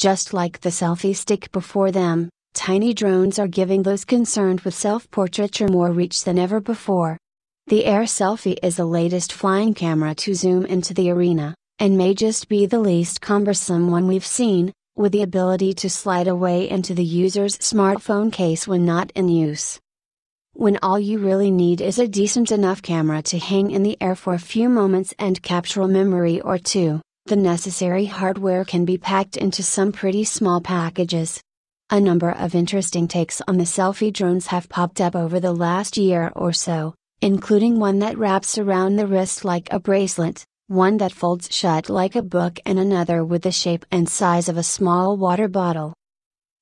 Just like the selfie stick before them, tiny drones are giving those concerned with self portraiture more reach than ever before. The Air Selfie is the latest flying camera to zoom into the arena, and may just be the least cumbersome one we've seen, with the ability to slide away into the user's smartphone case when not in use. When all you really need is a decent enough camera to hang in the air for a few moments and capture a memory or two, the necessary hardware can be packed into some pretty small packages. A number of interesting takes on the selfie drones have popped up over the last year or so, including one that wraps around the wrist like a bracelet, one that folds shut like a book, and another with the shape and size of a small water bottle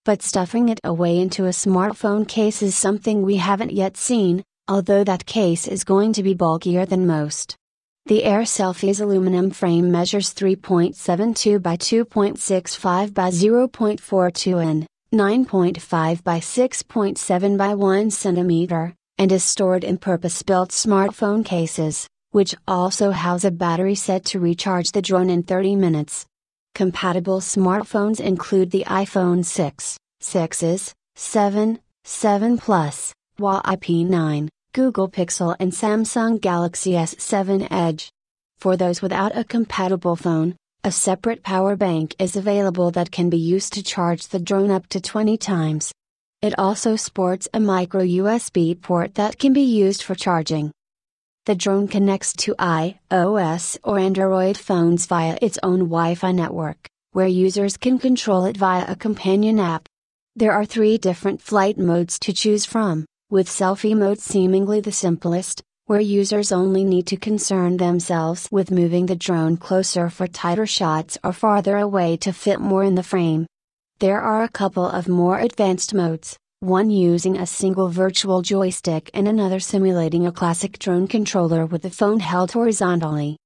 but stuffing it away into a smartphone case is something we haven't yet seen, although that case is going to be bulkier than most. The Air Selfie's aluminum frame measures 3.72 by 2.65 by 0.42 and 9.5 by 6.7 by 1 cm, and is stored in purpose built smartphone cases, which also house a battery set to recharge the drone in 30 minutes. Compatible smartphones include the iPhone 6, 6s, 7, 7 Plus, Huawei P9, Google Pixel and Samsung Galaxy S7 Edge. For those without a compatible phone, a separate power bank is available that can be used to charge the drone up to 20 times. It also sports a micro USB port that can be used for charging. The drone connects to iOS or Android phones via its own Wi Fi network, where users can control it via a companion app. There are three different flight modes to choose from, with selfie mode seemingly the simplest, where users only need to concern themselves with moving the drone closer for tighter shots or farther away to fit more in the frame. There are a couple of more advanced modes, one using a single virtual joystick and another simulating a classic drone controller with the phone held horizontally.